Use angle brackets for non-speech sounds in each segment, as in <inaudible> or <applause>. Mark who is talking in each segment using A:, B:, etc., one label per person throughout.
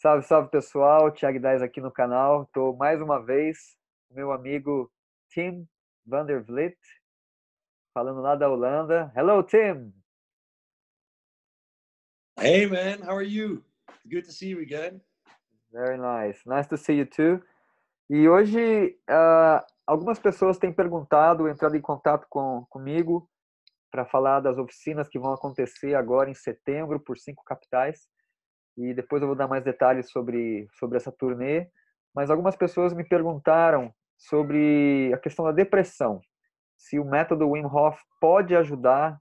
A: Salve, salve pessoal, Thiago Dais aqui no canal. Estou mais uma vez com meu amigo Tim van der Vliet, falando lá da Holanda. Hello, Tim.
B: Hey, man, how are you? Good to see you again.
A: Very nice. Nice to see you too. E hoje, uh, algumas pessoas têm perguntado, entrado em contato com, comigo para falar das oficinas que vão acontecer agora em setembro por cinco capitais e depois eu vou dar mais detalhes sobre, sobre essa turnê. Mas algumas pessoas me perguntaram sobre a questão da depressão, se o método Wim Hof pode ajudar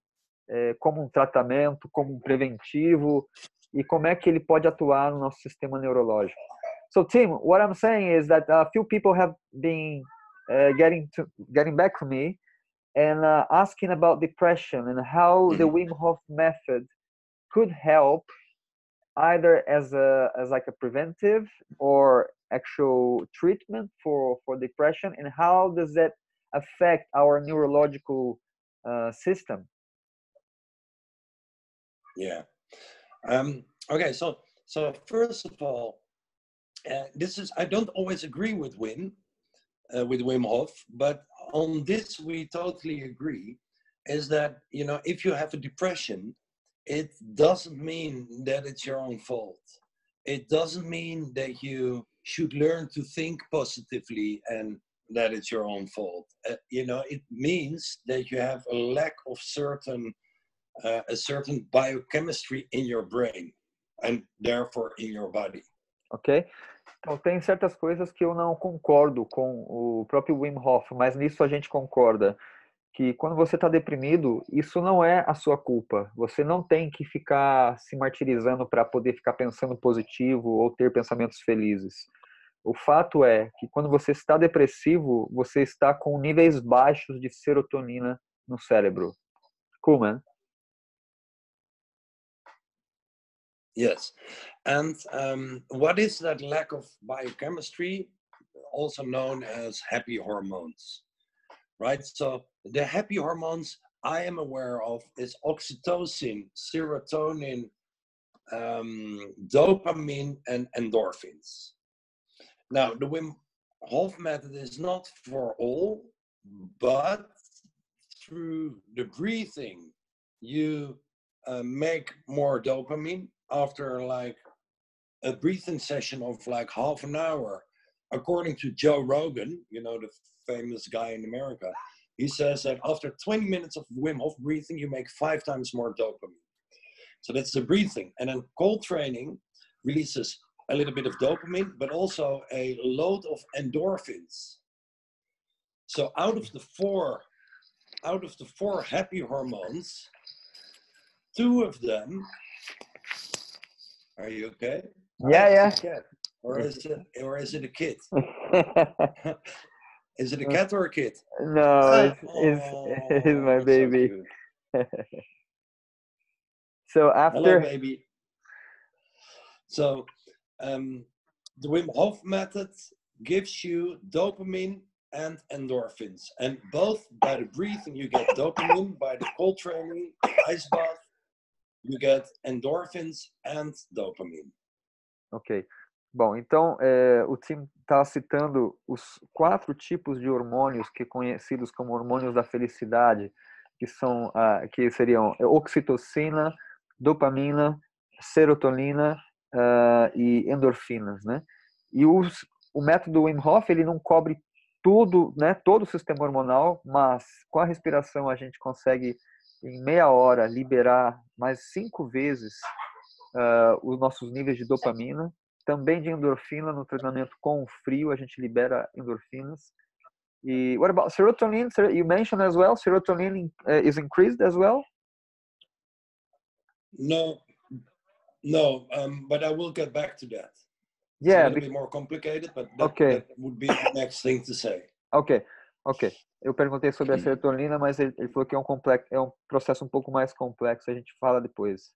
A: é, como um tratamento, como um preventivo e como é que ele pode atuar no nosso sistema neurológico. So Tim, what I'm saying is that a few people have been uh, getting to, getting back to me and uh, asking about depression and how the Wim Hof method could help either as a as like a preventive or actual treatment for for depression and how does that affect our neurological uh, system?
B: Yeah. Um, okay so so first of all uh, this is i don't always agree with wim uh, with wim hof but on this we totally agree is that you know if you have a depression it doesn't mean that it's your own fault. It doesn't mean that you should learn to think positively and that it's your own fault. Uh, you know, it means that you have a lack of certain uh, a certain biochemistry in your brain and therefore in your body.
A: Ok? Então tem certas coisas que eu não concordo com o próprio Wim Hof, mas nisso a gente concorda. Que quando você está deprimido, isso não é a sua culpa. Você não tem que ficar se martirizando para poder ficar pensando positivo ou ter pensamentos felizes. O fato é que quando você está depressivo, você está com níveis baixos de serotonina no cérebro. Cool, man.
B: Yes. And um, what is that lack of biochemistry, also known as happy hormones? Right? So the happy hormones I am aware of is oxytocin, serotonin, um, dopamine, and endorphins. Now, the Wim Hof method is not for all, but through the breathing, you uh, make more dopamine after like a breathing session of like half an hour. According to Joe Rogan, you know, the famous guy in America, he says that after 20 minutes of Wim Hof breathing, you make five times more dopamine. So that's the breathing. And then cold training releases a little bit of dopamine, but also a load of endorphins. So out of the four, out of the four happy hormones, two of them. Are you okay?
A: Yeah, yeah.
B: Or is <laughs> it, or is it a kid? <laughs> Is it a cat or a kid?
A: No, ah, it's, it's, oh, <laughs> it's my baby. So, so, after.
B: Hello, baby. So, um, the Wim Hof method gives you dopamine and endorphins. And both by the breathing, you get dopamine, by the cold training, ice bath, you get endorphins and dopamine.
A: Okay. Bom, então é, o Tim está citando os quatro tipos de hormônios que conhecidos como hormônios da felicidade, que são ah, que seriam oxitocina, dopamina, serotonina ah, e endorfinas, né? E os, o método Wim Hof ele não cobre tudo, né? Todo o sistema hormonal, mas com a respiração a gente consegue em meia hora liberar mais cinco vezes uh, os nossos níveis de dopamina também de endorfina no treinamento com frio, a gente libera endorfinas. E what about serotonin? You mentioned as well, serotonin uh, is increased as well?
B: No, no, um, but I will get back to that.
A: Yeah,
B: it's a little bit more complicated, but that, okay. that would be the next thing to say.
A: Ok, ok. Eu perguntei sobre a serotonina, mas ele, ele falou que é um, complexo, é um processo um pouco mais complexo, a gente fala depois.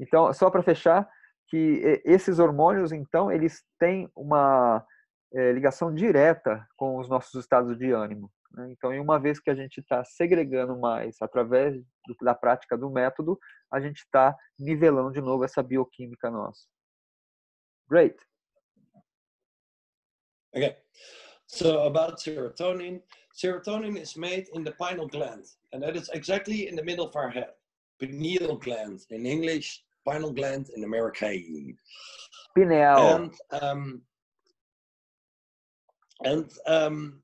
A: Então, só para fechar, que esses hormônios, então, eles têm uma é, ligação direta com os nossos estados de ânimo. Né? Então, uma vez que a gente está segregando mais através do, da prática do método, a gente está nivelando de novo essa bioquímica nossa. Great.
B: Okay. So about serotonin, serotonin is made in the pineal gland, and that is exactly in the middle of our head. Pineal gland in English, pineal gland in American.
A: Pineal.
B: And um, and um,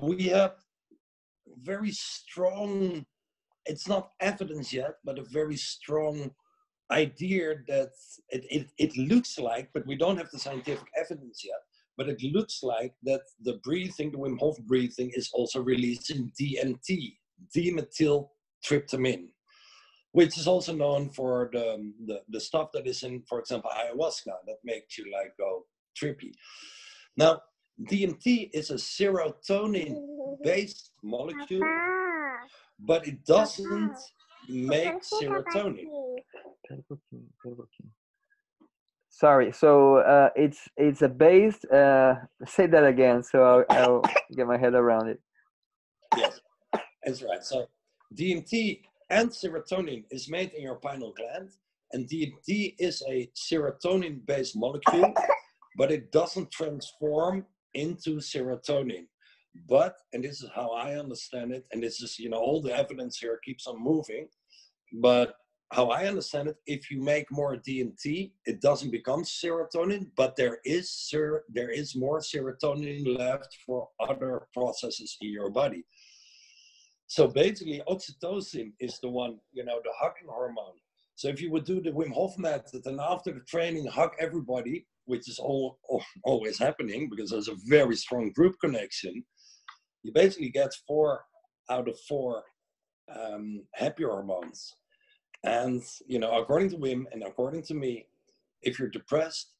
B: we have very strong. It's not evidence yet, but a very strong idea that it, it, it looks like, but we don't have the scientific evidence yet, but it looks like that the breathing, the Wim Hof breathing, is also releasing DMT, dimethyltryptamine, which is also known for the, the, the stuff that is in, for example, ayahuasca that makes you like go trippy. Now, DMT is a serotonin based molecule, but it doesn't make serotonin.
A: Sorry, so uh, it's it's a base. Uh, say that again, so I'll, I'll get my head around it.
B: Yes, that's right. So DMT and serotonin is made in your pineal gland, and DMT is a serotonin-based molecule, <coughs> but it doesn't transform into serotonin. But, and this is how I understand it, and this is, you know, all the evidence here keeps on moving, but how I understand it, if you make more DMT, it doesn't become serotonin, but there is ser- there is more serotonin left for other processes in your body. So basically, oxytocin is the one, you know, the hugging hormone. So if you would do the Wim Hof method and after the training hug everybody, which is all, all always happening because there's a very strong group connection, you basically get four out of four um, happy hormones. And you know, according to Wim and according to me, if you're depressed,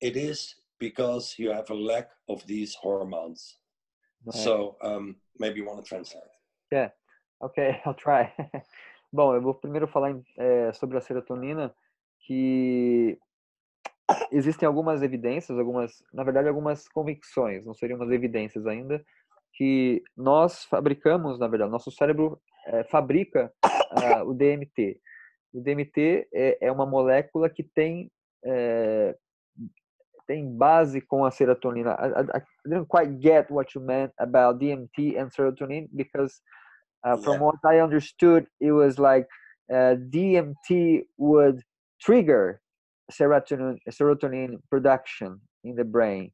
B: it is because you have a lack of these hormones. Right. So um, maybe you want to translate.
A: Yeah, okay, <laughs> I'll try. Bom, eu vou primeiro falar é, sobre a serotonina, que existem algumas evidências, algumas, na verdade, algumas convicções, não seriam umas evidências ainda, que nós fabricamos, na verdade, nosso cérebro é, fabrica uh, o DMT. O DMT é, é uma molécula que tem é, tem base com a serotonina. I, I, I, didn't quite get what you meant about DMT and serotonin because uh, from yeah. what I understood, it was like uh, DMT would trigger serotonin serotonin production in the brain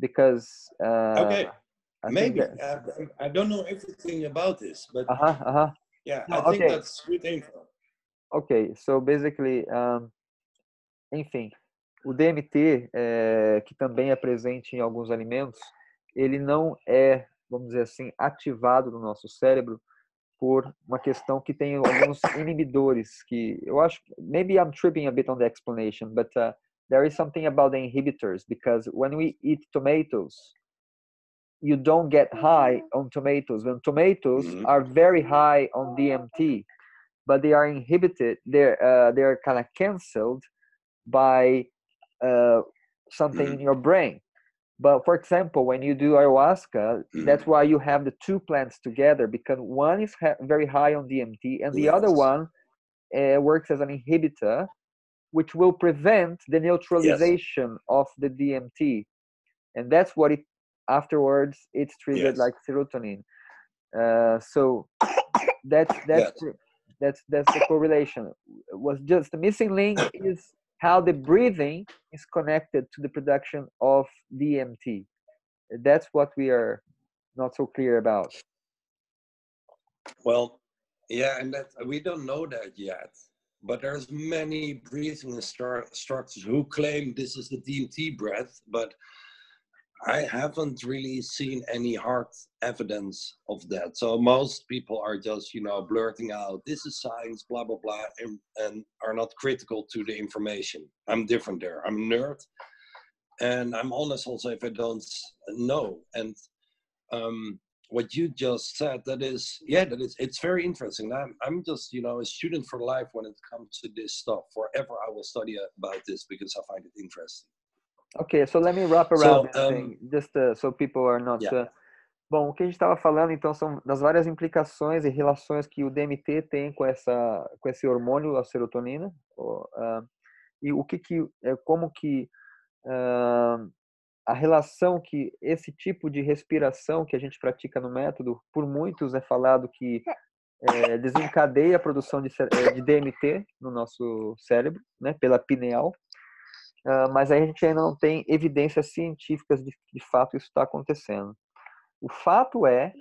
A: because uh,
B: okay maybe that, I, I, don't know everything about this but
A: uh-huh, uh-huh.
B: yeah i think okay. that's good info
A: ok so basically um, enfim o DMT é, que também é presente em alguns alimentos ele não é vamos dizer assim ativado no nosso cérebro por uma questão que tem alguns inibidores que eu acho maybe I'm tripping a bit on the explanation but uh, there is something about the inhibitors because when we eat tomatoes you don't get high on tomatoes when tomatoes mm-hmm. are very high on DMT but they are inhibited they're uh, they're kind of canceled by uh, something mm-hmm. in your brain but for example, when you do ayahuasca, that's mm-hmm. why you have the two plants together because one is ha- very high on DMT and the yes. other one uh, works as an inhibitor, which will prevent the neutralization yes. of the DMT. And that's what it afterwards it's treated yes. like serotonin. Uh, so that's that's that's that's the correlation. Was just the missing link is how the breathing is connected to the production of DMT. That's what we are not so clear about.
B: Well, yeah, and that we don't know that yet. But there's many breathing instructors who claim this is the DMT breath, but I haven't really seen any hard evidence of that. So most people are just, you know, blurting out, this is science, blah, blah, blah, and, and are not critical to the information. I'm different there. I'm nerd. And I'm honest also if I don't know. And um, what you just said, that is, yeah, that is, it's very interesting. I'm, I'm just, you know, a student for life when it comes to this stuff. Forever I will study about this because I find it interesting.
A: Ok, so let me wrap around so, um, just uh, so people are not. Yeah. Uh, bom, o que a gente estava falando então são das várias implicações e relações que o DMT tem com essa com esse hormônio, a serotonina, uh, e o que que é como que uh, a relação que esse tipo de respiração que a gente pratica no método, por muitos é falado que é, desencadeia a produção de, eh, de, DMT no nosso cérebro, né, pela pineal, uh, mas a gente ainda não tem evidências científicas de que de fato isso está acontecendo. O fato é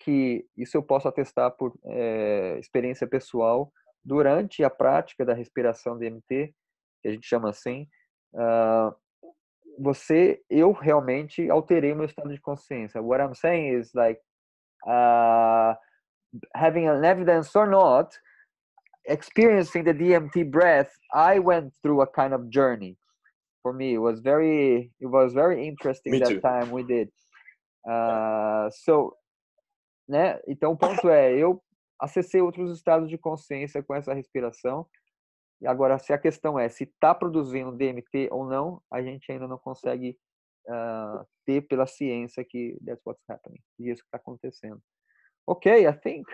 A: que isso eu posso atestar por é, experiência pessoal durante a prática da respiração DMT, que a gente chama assim, uh, você, eu realmente alterei meu estado de consciência. What I'm saying is like, uh, having an evidence or not, experiencing the DMT breath, I went through a kind of journey. For me, it was very, it was very interesting
B: me
A: that
B: too.
A: time we did. Uh, so, né? Então, o ponto é, eu acessei outros estados de consciência com essa respiração. E agora, se a questão é se está produzindo DMT ou não, a gente ainda não consegue uh, ter pela ciência que that's what's happening, e isso que está acontecendo. Ok, I think.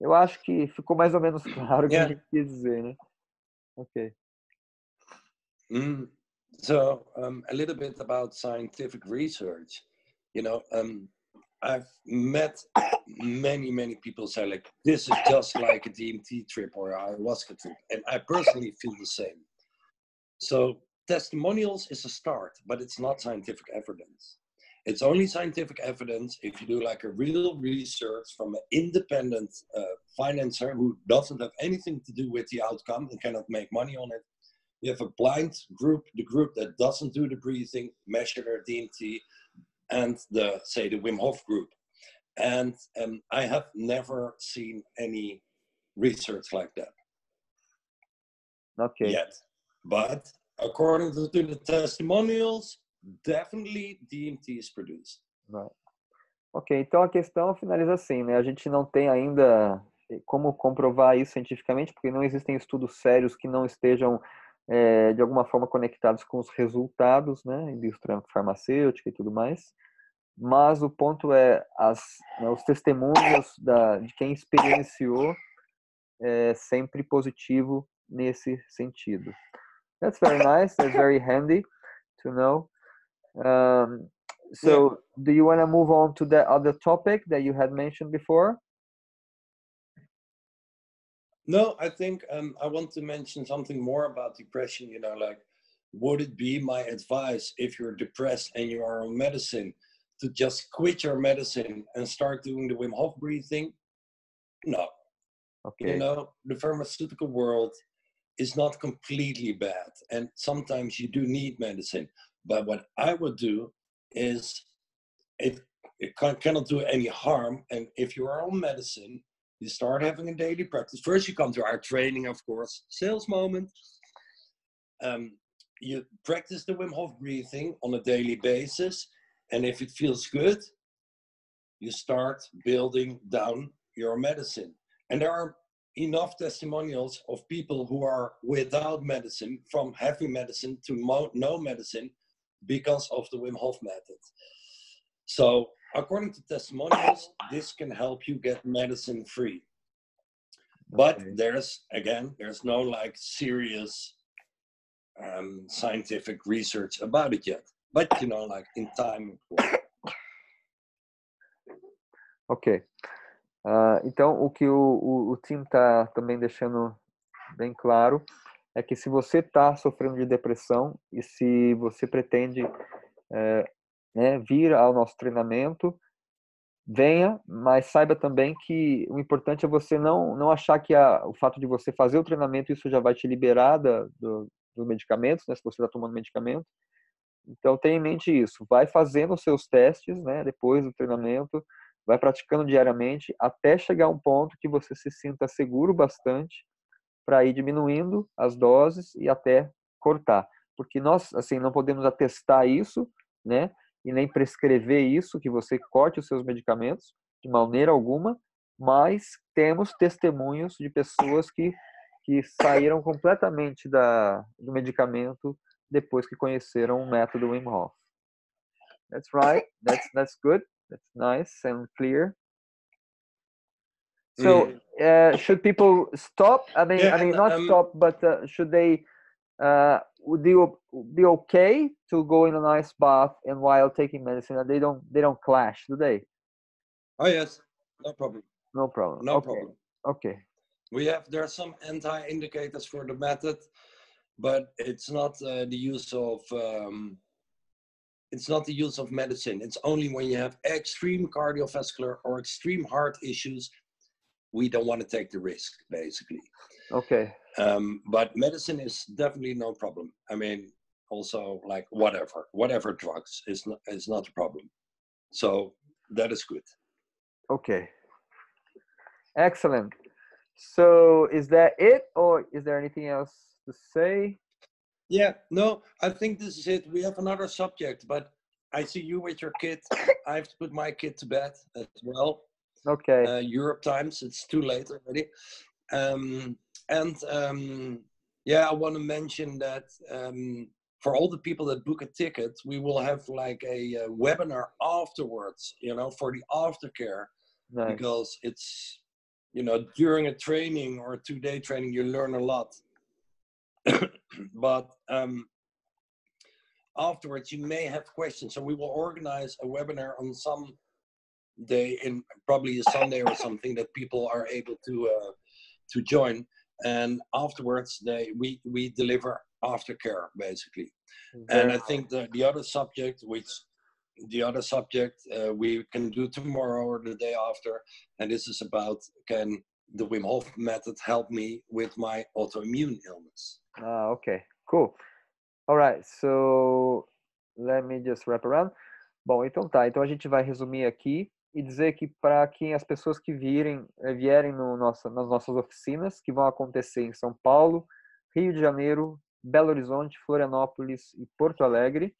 A: Eu acho que ficou mais ou menos <laughs> claro o que
B: Yeah.
A: a gente quis dizer, né? Ok.
B: Mm. So um, a little bit about scientific research. You know, um, I've met many, many people say like, "This is just like a DMT trip or ayahuasca trip," and I personally feel the same. So testimonials is a start, but it's not scientific evidence. It's only scientific evidence if you do like a real research from an independent uh, financer who doesn't have anything to do with the outcome and cannot make money on it you have a blind group, the group that doesn't do the breathing, measure their DMT, and the say the Wim Hof group. And um, I have never seen any research like that
A: Ok.
B: yet. But according to, to the testimonials, definitely DMT is produced.
A: Right. Ok, então a questão finaliza assim, né? A gente não tem ainda como comprovar isso cientificamente, porque não existem estudos sérios que não estejam é, de alguma forma conectados com os resultados, né? Indústria farmacêutica e tudo mais. Mas o ponto é as, né, os testemunhos da, de quem experienciou é sempre positivo nesse sentido. That's very nice. That's very handy to know. Um, so, do you want to move on to the other topic that you had mentioned before?
B: No, I think um, I want to mention something more about depression. You know, like, would it be my advice if you're depressed and you are on medicine to just quit your medicine and start doing the Wim Hof breathing? No.
A: Okay.
B: You know, the pharmaceutical world is not completely bad. And sometimes you do need medicine. But what I would do is it, it can, cannot do any harm. And if you are on medicine, you start having a daily practice. First, you come to our training, of course, sales moment. Um, you practice the Wim Hof breathing on a daily basis. And if it feels good, you start building down your medicine. And there are enough testimonials of people who are without medicine, from heavy medicine to mo- no medicine, because of the Wim Hof method. So, according to testimonials, this can help you get medicine free. But
A: Okay.
B: there's again, there's no like serious um, scientific research about it yet. But you know, like in time.
A: Ok. Ah, então, o que o, o, o Tim está também deixando bem claro é que se você está sofrendo de depressão e se você pretende eh, né, vir ao nosso treinamento, venha, mas saiba também que o importante é você não, não achar que a, o fato de você fazer o treinamento isso já vai te liberar da, do, dos medicamentos, né, se você está tomando medicamento. Então, tenha em mente isso. Vai fazendo os seus testes né, depois do treinamento, vai praticando diariamente até chegar um ponto que você se sinta seguro bastante para ir diminuindo as doses e até cortar. Porque nós, assim, não podemos atestar isso, né? E nem prescrever isso, que você corte os seus medicamentos de maneira alguma, mas temos testemunhos de pessoas que, que saíram completamente da, do medicamento depois que conheceram o método Wim Hof. That's right. That's that's good. That's nice and clear. So, uh, should people stop? I mean,
B: Yeah,
A: I mean, not
B: um,
A: stop, but uh, should they? Uh, would you be okay to go in an ice bath and while taking medicine and they don't they don't clash do they?
B: Oh yes. No problem.
A: No problem.
B: No
A: okay.
B: problem.
A: Okay.
B: We have there are some anti-indicators for the method but it's not uh, the use of um, it's not the use of medicine. It's only when you have extreme cardiovascular or extreme heart issues we don't want to take the risk basically.
A: Okay
B: um, but medicine is definitely no problem. I mean also like whatever whatever drugs is not is not a problem. So that is good.
A: Okay. Excellent. So is that it or is there anything else to say?
B: Yeah no i think this is it. We have another subject but i see you with your kid. <coughs> I have to put my kid to bed as well.
A: Okay.
B: Uh, Europe times. It's too late already. Um, and um, yeah, I want to mention that um, for all the people that book a ticket, we will have like a, a webinar afterwards, you know, for the aftercare
A: nice.
B: because it's, you know, during a training or a two day training, you learn a lot. <coughs> but um, afterwards, you may have questions. So we will organize a webinar on some day in probably a Sunday or something that people are able to uh, to join. And afterwards, they we we deliver aftercare basically. And I think that the other subject, which the other subject uh, we can do tomorrow or the day after, and this is about can the Wim Hof method help me with my autoimmune illness?
A: Ah, okay, cool. All right, so let me just wrap around. Bom, então tá. Então a gente vai resumir aqui e dizer que para quem as pessoas que virem vierem no nossa, nas nossas oficinas que vão acontecer em São Paulo, Rio de Janeiro, Belo Horizonte, Florianópolis e Porto Alegre,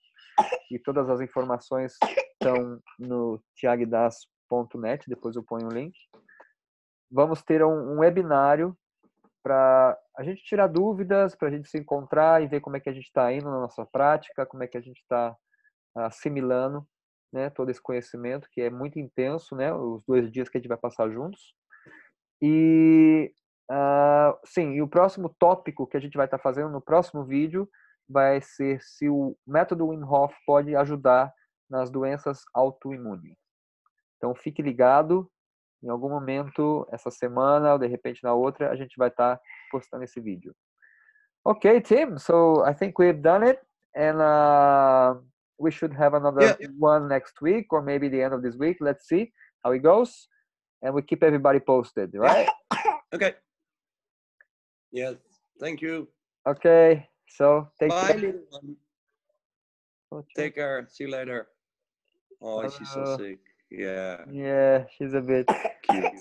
A: e todas as informações estão no tiagdas.net, depois eu ponho o link. Vamos ter um, um webinário para a gente tirar dúvidas, para a gente se encontrar e ver como é que a gente está indo na nossa prática, como é que a gente está assimilando né, todo esse conhecimento que é muito intenso, né, os dois dias que a gente vai passar juntos. E uh, sim, e o próximo tópico que a gente vai estar tá fazendo no próximo vídeo vai ser se o método Wim Hof pode ajudar nas doenças autoimunes. Então fique ligado, em algum momento essa semana ou de repente na outra a gente vai estar tá postando esse vídeo. Okay, Tim. So I think we've done it, and uh, we should have another yeah. one next week or maybe the end of this week. Let's see how it goes, and we keep everybody posted, right? <coughs>
B: okay. Yes. Thank you.
A: Okay. So take
B: Bye,
A: care.
B: Take care. See you later. Oh, uh, she's so sick. Yeah.
A: Yeah, she's a bit <coughs>
B: cute. <coughs>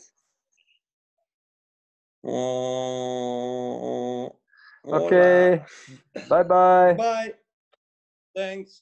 B: Oh.
A: Okay. Bye bye.
B: Bye. Thanks.